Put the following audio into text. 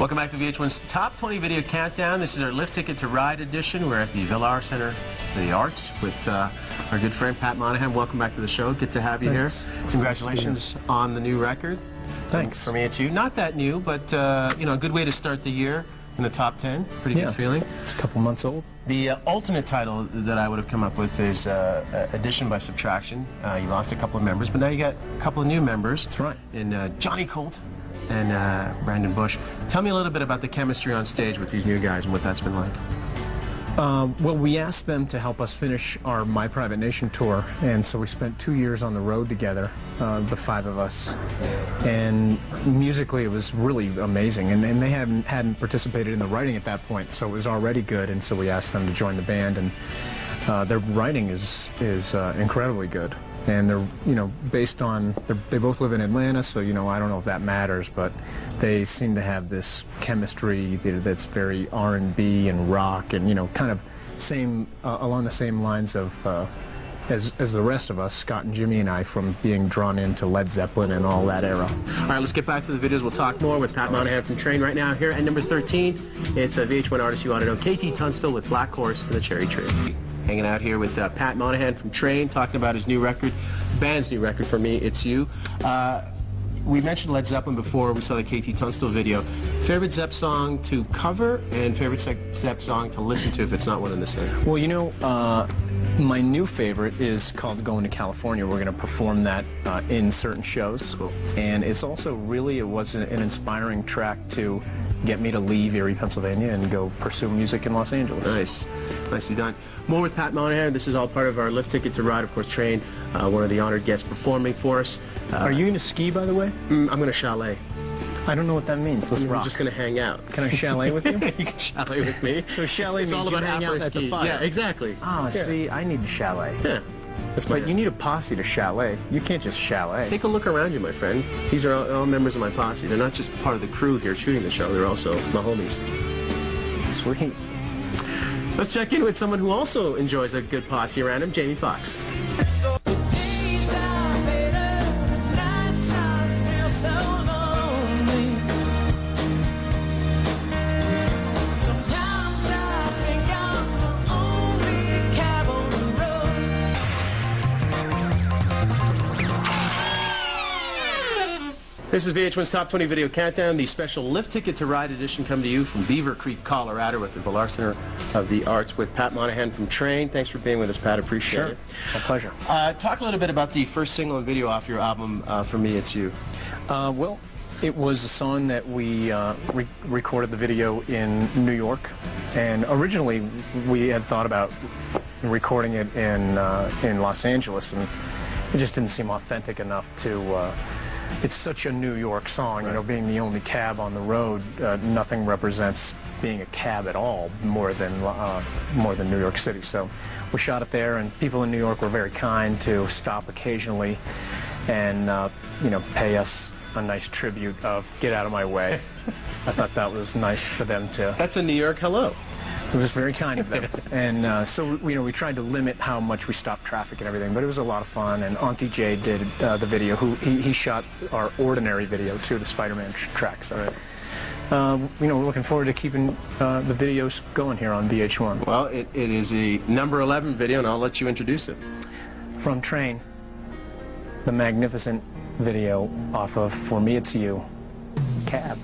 Welcome back to VH1's Top 20 Video Countdown. This is our Lift Ticket to Ride edition. We're at the Vilar Center for the Arts with uh, our good friend Pat Monahan. Welcome back to the show. Good to have you Thanks. here. Congratulations on the new record. Thanks. For me, it's you. Not that new, but uh, you know, a good way to start the year in the top 10. Pretty Yeah. good feeling. It's a couple months old. The uh, alternate title that I would have come up with is uh, uh, Addition by Subtraction. Uh, you lost a couple of members, but now you got a couple of new members. That's right. In uh, Johnny Colt and uh, Brandon Bush. Tell me a little bit about the chemistry on stage with these new guys and what that's been like. Um, well, we asked them to help us finish our My Private Nation tour, and so we spent two years on the road together, uh, the five of us. And musically, it was really amazing. And, and they hadn't hadn't participated in the writing at that point, so it was already good. And so we asked them to join the band, and uh, their writing is is uh, incredibly good. And they're you know based on they both live in Atlanta, so you know I don't know if that matters, but they seem to have this chemistry that's very R&B and rock, and you know kind of same uh, along the same lines of. Uh, as, as the rest of us, Scott and Jimmy and I, from being drawn into Led Zeppelin and all that era. All right, let's get back to the videos. We'll talk more with Pat Monahan from Train right now. Here at number 13, it's a VH1 artist you ought to know, KT Tunstall with Black Horse and the Cherry Tree. Hanging out here with uh, Pat Monahan from Train, talking about his new record, band's new record for me, It's You. Uh, we mentioned Led Zeppelin before. We saw the KT Tunstall video. Favorite Zepp song to cover and favorite Ze- Zepp song to listen to if it's not one and the same. Well, you know, uh, my new favorite is called Going to California. We're going to perform that uh, in certain shows. Cool. And it's also really, it was an, an inspiring track to get me to leave Erie, Pennsylvania and go pursue music in Los Angeles. Nice. Nicely done. More with Pat Monahan. This is all part of our lift ticket to ride, of course, Train, uh, one of the honored guests performing for us. Uh, Are you going to ski, by the way? mm, I'm going to chalet. I don't know what that means. Let's We're rock. just going to hang out. Can I chalet with you? you can chalet with me. So chalet it's, it's all means you about hang out at the fire. Yeah, exactly. Ah, Yeah. see, I need to chalet. Yeah. That's But you need a posse to chalet. You can't just chalet. Take a look around you, my friend. These are all, all members of my posse. They're not just part of the crew here shooting the show. They're also my homies. Sweet. Let's check in with someone who also enjoys a good posse around him, Jamie Foxx. This is VH1's Top 20 Video Countdown, the special Lift Ticket to Ride edition come to you from Beaver Creek, Colorado with the Vilar Center of the Arts with Pat Monahan from Train. Thanks for being with us, Pat. Appreciate Sure. it. My pleasure. Uh, talk a little bit about the first single and video off your album, uh, For Me, It's You. Uh, well, it was a song that we uh, re- recorded the video in New York, and originally we had thought about recording it in uh, in Los Angeles, and it just didn't seem authentic enough to. It's such a New York song, you know, being the only cab on the road. Uh, nothing represents being a cab at all more than uh, more than New York City. So we shot it there, and people in New York were very kind to stop occasionally and uh, you know pay us a nice tribute of get out of my way. I thought that was nice for them to. That's a New York hello. It was very kind of them, and uh, so you know we tried to limit how much we stopped traffic and everything, but it was a lot of fun. And Antti J did uh, the video. Who he, he shot our ordinary video too, the Spider-Man tr- track. So. Uh, you know, we're looking forward to keeping uh, the videos going here on VH1. Well, it, it is a number 11 video, and I'll let you introduce it. From Train, the magnificent video off of For Me It's You, Cab.